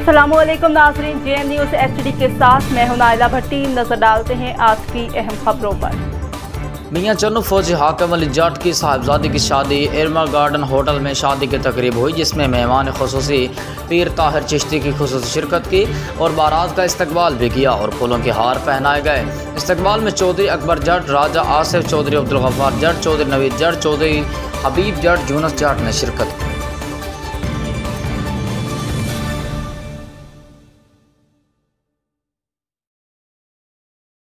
सलाम नाजरीन J M news H D के साथ मैं हूँ नायला भट्टी। नज़र डालते हैं आज की अहम खबरों पर। मियाँ चन्नू फौजी हाकम अली जट की साहबजादी की शादी इरमा गार्डन होटल में शादी की तकरीब हुई, जिसमें मेहमान खसूसी पीर ताहिर चिश्ती की खसूस शिरकत की और बारात का इस्तकबाल भी किया और फूलों के हार पहनाए गए। इस्तकबाल में चौधरी अकबर जट, राजा आसिफ चौधरी अब्दुल गफ्फार जट, चौधरी नवीद जट, चौधरी हबीब जट, जूनस जट ने शिरकत की।